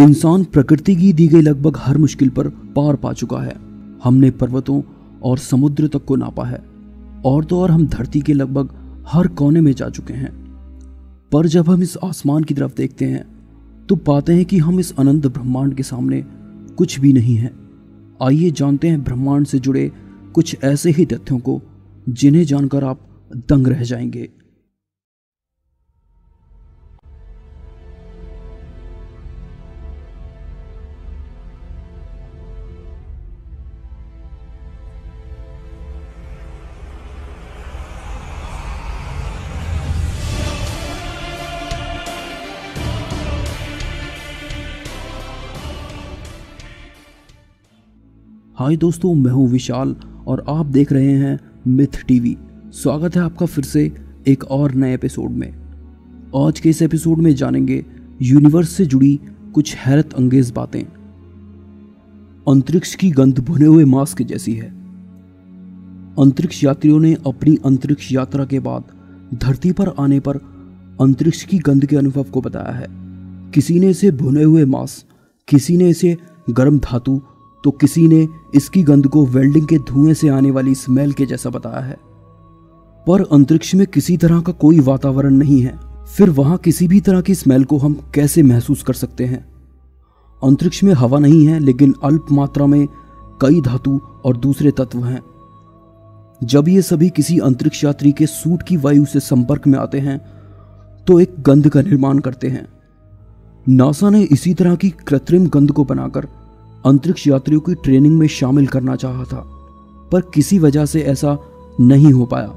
इंसान प्रकृति की दी गई लगभग हर मुश्किल पर पार पा चुका है। हमने पर्वतों और समुद्र तक को नापा है। और तो और हम धरती के लगभग हर कोने में जा चुके हैं। पर जब हम इस आसमान की तरफ़ देखते हैं तो पाते हैं कि हम इस अनंत ब्रह्मांड के सामने कुछ भी नहीं है। आइए जानते हैं ब्रह्मांड से जुड़े कुछ ऐसे ही तथ्यों को, जिन्हें जानकर आप दंग रह जाएँगे। हाय दोस्तों, मैं हूँ विशाल और आप देख रहे हैं मिथ टीवी। स्वागत है आपका फिर से एक और नए एपिसोड में। आज के इस एपिसोड में जानेंगे यूनिवर्स से जुड़ी कुछ हैरत अंगेज बातें। अंतरिक्ष की गंध भुने हुए मास्क जैसी है। अंतरिक्ष यात्रियों ने अपनी अंतरिक्ष यात्रा के बाद धरती पर आने पर अंतरिक्ष की गंध के अनुभव को बताया है। किसी ने इसे भुने हुए मांस किसी ने इसे गर्म धातु तो किसी ने इसकी गंध को वेल्डिंग के धुएँ से आने वाली स्मेल के जैसा बताया है। पर अंतरिक्ष में किसी तरह का कोई वातावरण नहीं है। फिर वहाँ किसी भी तरह की स्मेल को हम कैसे महसूस कर सकते हैं? अंतरिक्ष में हवा नहीं है, लेकिन अल्प मात्रा में कई धातु और दूसरे तत्व हैं। जब ये सभी किसी अंतरिक्ष यात्री के सूट की वायु से संपर्क में आते हैं तो एक गंध का निर्माण करते हैं। नासा ने इसी तरह की कृत्रिम गंध को बनाकर अंतरिक्ष यात्रियों की ट्रेनिंग में शामिल करना चाहा था, पर किसी वजह से ऐसा नहीं हो पाया।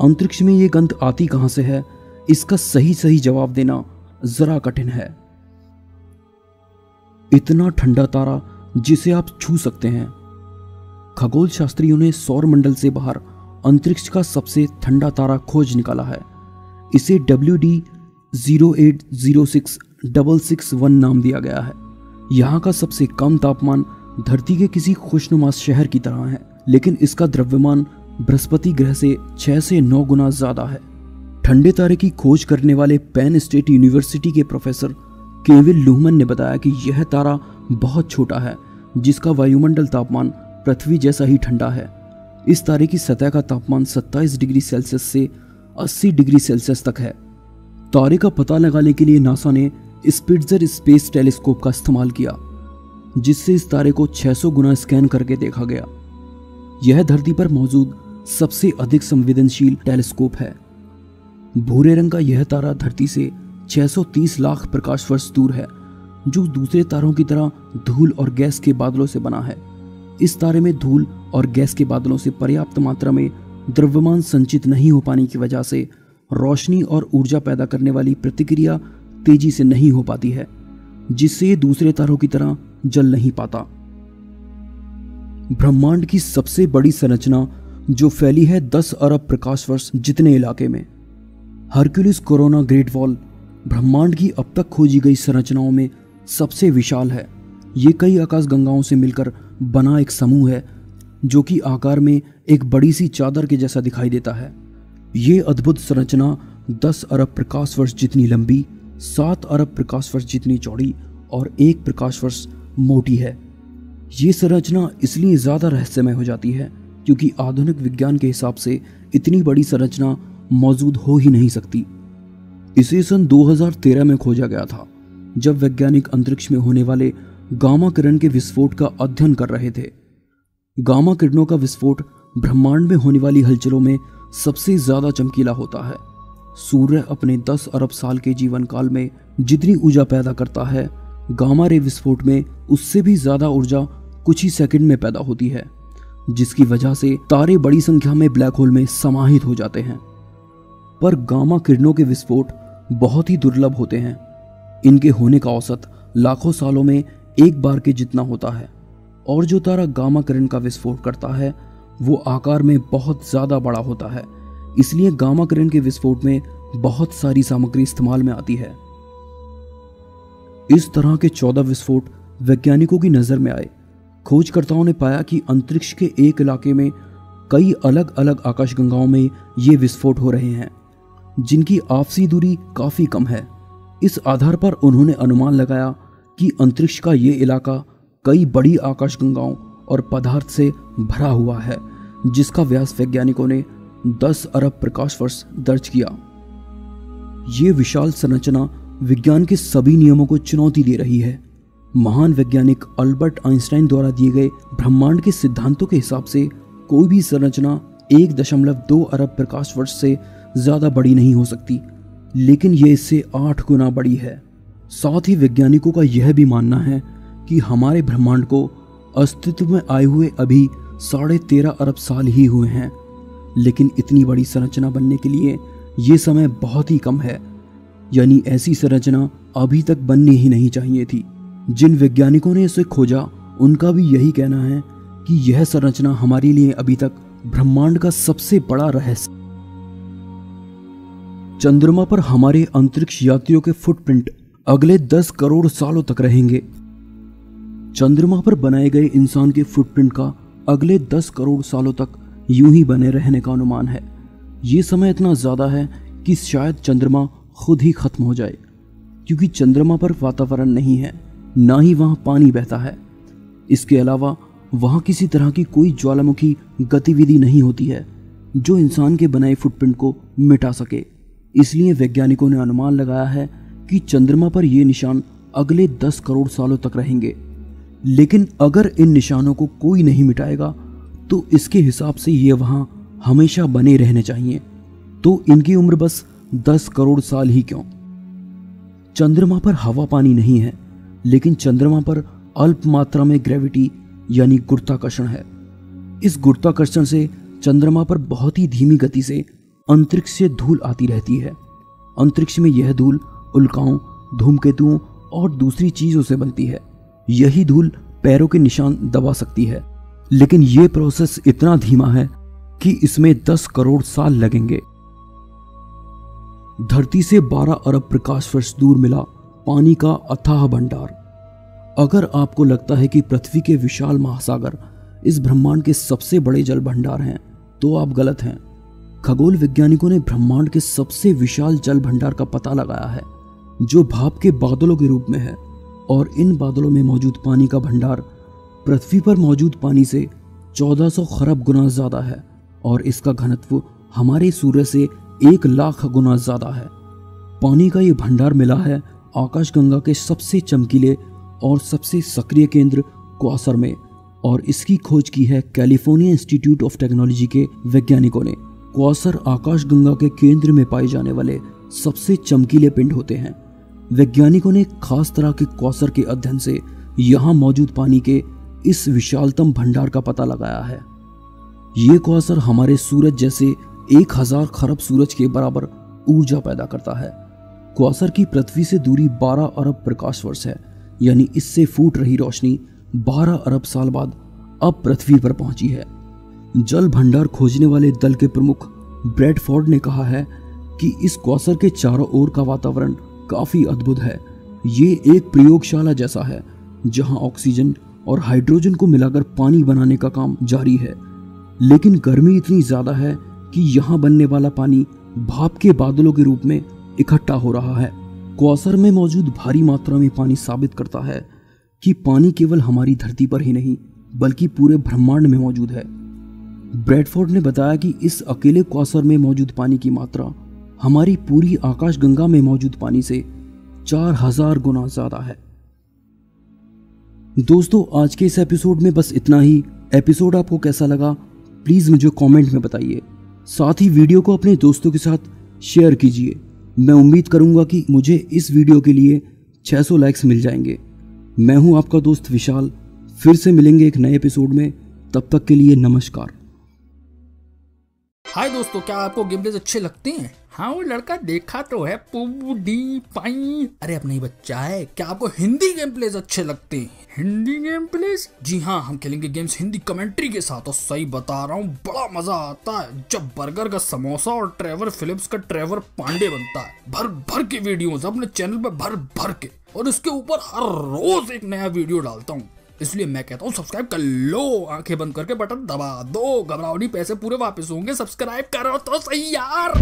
अंतरिक्ष में ये गंध आती कहाँ से है, इसका सही सही जवाब देना जरा कठिन है। इतना ठंडा तारा जिसे आप छू सकते हैं। खगोल शास्त्रियों ने सौर मंडल से बाहर अंतरिक्ष का सबसे ठंडा तारा खोज निकाला है। इसे W D zero eight zero six double six one नाम दिया गया है। यहाँ का सबसे कम तापमान धरती के किसी खुशनुमा शहर की तरह है, लेकिन इसका द्रव्यमान बृहस्पति ग्रह से छह से नौ गुना ज़्यादा है। ठंडे तारे की खोज करने वाले पेन स्टेट यूनिवर्सिटी के प्रोफेसर केविल लूहमन ने बताया कि यह तारा बहुत छोटा है, जिसका वायुमंडल तापमान पृथ्वी जैसा ही ठंडा है। इस तारे की सतह का तापमान 27 डिग्री सेल्सियस से 80 डिग्री सेल्सियस तक है। तारे का पता लगाने के लिए नासा ने स्पिट्जर स्पेस टेलीस्कोप का इस्तेमाल किया, जिससे इस तारे को 600 गुना स्कैन करके देखा गया। यह धरती पर मौजूद सबसे अधिक संवेदनशील टेलीस्कोप है। भूरे रंग का यह तारा धरती से 630 लाख प्रकाश वर्ष दूर है, जो दूसरे तारों की तरह धूल और गैस के बादलों से बना है। इस तारे में धूल और गैस के बादलों से पर्याप्त मात्रा में द्रव्यमान संचित नहीं हो पाने की वजह से रोशनी और ऊर्जा पैदा करने वाली प्रतिक्रिया तेज़ी से नहीं हो पाती है, जिससे दूसरे तारों की तरह जल नहीं पाता। ब्रह्मांड की सबसे बड़ी संरचना जो फैली है 10 अरब प्रकाश वर्ष जितने इलाके में। हरक्यूलिस कोरोना ग्रेट वॉल ब्रह्मांड की अब तक खोजी गई संरचनाओं में सबसे विशाल है। ये कई आकाश गंगाओं से मिलकर बना एक समूह है, जो कि आकार में एक बड़ी सी चादर के जैसा दिखाई देता है। ये अद्भुत संरचना 10 अरब प्रकाश वर्ष जितनी लंबी सात अरब प्रकाश वर्ष जितनी चौड़ी और एक प्रकाश वर्ष मोटी है। ये संरचना इसलिए ज़्यादा रहस्यमय हो जाती है क्योंकि आधुनिक विज्ञान के हिसाब से इतनी बड़ी संरचना मौजूद हो ही नहीं सकती। इसे सन 2013 में खोजा गया था, जब वैज्ञानिक अंतरिक्ष में होने वाले गामा किरण के विस्फोट का अध्ययन कर रहे थे। गामा किरणों का विस्फोट ब्रह्मांड में होने वाली हलचलों में सबसे ज़्यादा चमकीला होता है। सूर्य अपने 10 अरब साल के जीवन काल में जितनी ऊर्जा पैदा करता है, गामा रे विस्फोट में उससे भी ज़्यादा ऊर्जा कुछ ही सेकंड में पैदा होती है, जिसकी वजह से तारे बड़ी संख्या में ब्लैक होल में समाहित हो जाते हैं। पर गामा किरणों के विस्फोट बहुत ही दुर्लभ होते हैं। इनके होने का औसत लाखों सालों में एक बार के जितना होता है, और जो तारा गामा किरण का विस्फोट करता है, वो आकार में बहुत ज़्यादा बड़ा होता है। इसलिए गामा किरण के विस्फोट में बहुत सारी सामग्री इस्तेमाल में आती है। इस तरह के चौदह विस्फोट वैज्ञानिकों की नज़र में आए। खोजकर्ताओं ने पाया कि अंतरिक्ष के एक इलाके में कई अलग अलग आकाशगंगाओं में ये विस्फोट हो रहे हैं, जिनकी आपसी दूरी काफ़ी कम है। इस आधार पर उन्होंने अनुमान लगाया कि अंतरिक्ष का ये इलाका कई बड़ी आकाशगंगाओं और पदार्थ से भरा हुआ है, जिसका व्यास वैज्ञानिकों ने 10 अरब प्रकाश वर्ष दर्ज किया। ये विशाल संरचना विज्ञान के सभी नियमों को चुनौती दे रही है। महान वैज्ञानिक अल्बर्ट आइंस्टाइन द्वारा दिए गए ब्रह्मांड के सिद्धांतों के हिसाब से कोई भी संरचना एक दशमलव दो अरब प्रकाश वर्ष से ज़्यादा बड़ी नहीं हो सकती, लेकिन यह इससे आठ गुना बड़ी है। साथ ही वैज्ञानिकों का यह भी मानना है कि हमारे ब्रह्मांड को अस्तित्व में आए हुए अभी साढ़े तेरह अरब साल ही हुए हैं। लेकिन इतनी बड़ी संरचना बनने के लिए ये समय बहुत ही कम है। यानी ऐसी संरचना अभी तक बननी ही नहीं चाहिए थी। जिन वैज्ञानिकों ने इसे खोजा, उनका भी यही कहना है कि यह संरचना हमारे लिए अभी तक ब्रह्मांड का सबसे बड़ा रहस्य चंद्रमा पर हमारे अंतरिक्ष यात्रियों के फुटप्रिंट अगले दस करोड़ सालों तक रहेंगे। चंद्रमा पर बनाए गए इंसान के फुटप्रिंट का अगले दस करोड़ सालों तक यूँ ही बने रहने का अनुमान है। ये समय इतना ज़्यादा है कि शायद चंद्रमा खुद ही खत्म हो जाए, क्योंकि चंद्रमा पर वातावरण नहीं है, ना ही वहाँ पानी बहता है। इसके अलावा वहाँ किसी तरह की कोई ज्वालामुखी गतिविधि नहीं होती है, जो इंसान के बनाए फुटप्रिंट को मिटा सके। इसलिए वैज्ञानिकों ने अनुमान लगाया है कि चंद्रमा पर ये निशान अगले दस करोड़ सालों तक रहेंगे। लेकिन अगर इन निशानों को कोई नहीं मिटाएगा तो इसके हिसाब से ये वहाँ हमेशा बने रहने चाहिए। तो इनकी उम्र बस दस करोड़ साल ही क्यों? चंद्रमा पर हवा पानी नहीं है, लेकिन चंद्रमा पर अल्प मात्रा में ग्रेविटी यानी गुरुत्वाकर्षण है। इस गुरुत्वाकर्षण से चंद्रमा पर बहुत ही धीमी गति से अंतरिक्ष से धूल आती रहती है। अंतरिक्ष में यह धूल उल्काओं, धूमकेतुओं और दूसरी चीज़ों से बनती है। यही धूल पैरों के निशान दबा सकती है। लेकिन यह प्रोसेस इतना धीमा है कि इसमें 10 करोड़ साल लगेंगे। धरती से 12 अरब प्रकाश वर्ष दूर मिला पानी का अथाह भंडार। अगर आपको लगता है कि पृथ्वी के विशाल महासागर इस ब्रह्मांड के सबसे बड़े जल भंडार हैं तो आप गलत हैं। खगोल वैज्ञानिकों ने ब्रह्मांड के सबसे विशाल जल भंडार का पता लगाया है, जो भाप के बादलों के रूप में है, और इन बादलों में मौजूद पानी का भंडार पृथ्वी पर मौजूद पानी से 1400 खरब गुना ज़्यादा है और इसका घनत्व हमारे सूर्य से एक लाख गुना ज़्यादा है। पानी का ये भंडार मिला है आकाशगंगा के सबसे चमकीले और सबसे सक्रिय केंद्र क्वासर में और इसकी खोज की है कैलिफ़ोर्निया इंस्टीट्यूट ऑफ़ टेक्नोलॉजी के वैज्ञानिकों ने। क्वासर आकाशगंगा के केंद्र में पाए जाने वाले सबसे चमकीले पिंड होते हैं। वैज्ञानिकों ने खास तरह के क्वासर के अध्ययन से यहाँ मौजूद पानी के इस विशालतम भंडार का पता लगाया है। ये क्वासर हमारे सूरज जैसे एक हज़ार खरब सूरज के बराबर ऊर्जा पैदा करता है। क्वासर की पृथ्वी से दूरी 12 अरब प्रकाश वर्ष है, यानी इससे फूट रही रोशनी 12 अरब साल बाद अब पृथ्वी पर पहुँची है। जल भंडार खोजने वाले दल के प्रमुख ब्रेडफोर्ड ने कहा है कि इस क्वासर के चारों ओर का वातावरण काफ़ी अद्भुत है। ये एक प्रयोगशाला जैसा है, जहाँ ऑक्सीजन और हाइड्रोजन को मिलाकर पानी बनाने का काम जारी है। लेकिन गर्मी इतनी ज़्यादा है कि यहाँ बनने वाला पानी भाप के बादलों के रूप में इकट्ठा हो रहा है। क्वासर में मौजूद भारी मात्रा में पानी साबित करता है कि पानी केवल हमारी धरती पर ही नहीं, बल्कि पूरे ब्रह्मांड में मौजूद है। ब्रेडफोर्ड ने बताया कि इस अकेले क्वासर में मौजूद पानी की मात्रा हमारी पूरी आकाशगंगा में मौजूद पानी से चार हज़ार गुना ज़्यादा है। दोस्तों, आज के इस एपिसोड में बस इतना ही। एपिसोड आपको कैसा लगा? प्लीज़ मुझे कमेंट में बताइए। साथ ही वीडियो को अपने दोस्तों के साथ शेयर कीजिए। मैं उम्मीद करूँगा कि मुझे इस वीडियो के लिए 600 लाइक्स मिल जाएँगे। मैं हूँ आपका दोस्त विशाल। फिर से मिलेंगे एक नए एपिसोड में। तब तक के लिए नमस्कार। हाय दोस्तों क्या आपको गेम प्लेज अच्छे लगते हैं? हाँ वो लड़का देखा तो है डी पाई। अरे अब नहीं बच्चा है। क्या आपको हिंदी गेम प्लेस अच्छे लगते हैं? हिंदी गेम प्लेस जी हाँ हम खेलेंगे गेम्स हिंदी कमेंट्री के साथ और सही बता रहा हूँ बड़ा मज़ा आता है। जब बर्गर का समोसा और ट्रेवर फिलिप्स का ट्रेवर पांडे बनता है भर भर के वीडियोस अपने चैनल पर भर भर के। और इसके ऊपर हर रोज एक नया वीडियो डालता हूँ। इसलिए मैं कहता हूँ सब्सक्राइब कर लो। आँखें बंद करके बटन दबा दो। घबराओ नहीं, पैसे पूरे वापस होंगे। सब्सक्राइब करो तो सही यार।